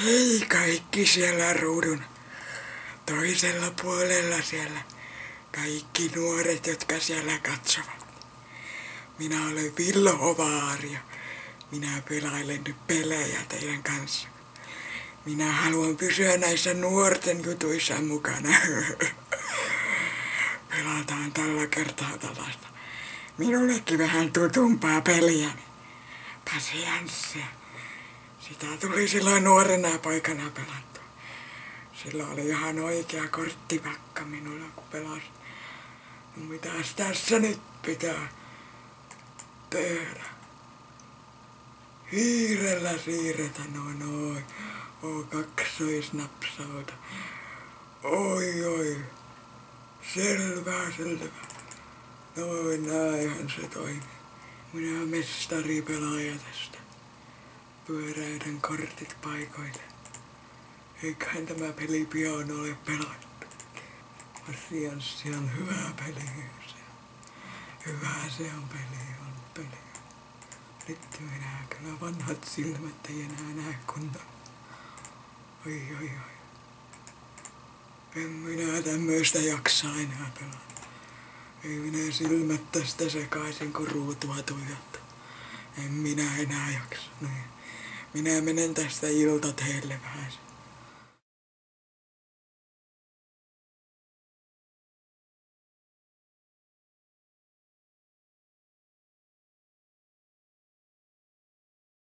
Hei kaikki siellä ruudun toisella puolella siellä. Kaikki nuoret, jotka siellä katsovat. Minä olen Villo Ovaario. Minä pelailen nyt pelejä teidän kanssa. Minä haluan pysyä näissä nuorten jutuissa mukana. Pelataan tällä kertaa tällaista. Minullekin vähän tutumpaa peliä. Pasianssia. Sitä tuli silloin nuorena poikana pelattua. Sillä oli ihan oikea korttipakka minulla, kun pelasin. No mitäs tässä nyt pitää tehdä? Hiirellä siirretä noin noin. O kaksoisnapsauta. Oi oi. Selvä, selvä. Noin näinhän se toimii. Minä mestari pelaaja tästä. Pyöräytän kortit paikoille. Eiköhän tämä peli pian ole pelattu. Asianssi on hyvä peli. Se. Hyvä se on peli, on peli. Nyt minä kyllä vanhat silmät ei enää näe kunnolla. Oi, oi, oi. En minä tämmöistä jaksa enää pelata. Ei minä silmät tästä sekaisin, kun ruutua tuijottaa. En minä enää jaksa. Niin. Minä menen tästä iltateelle vähän.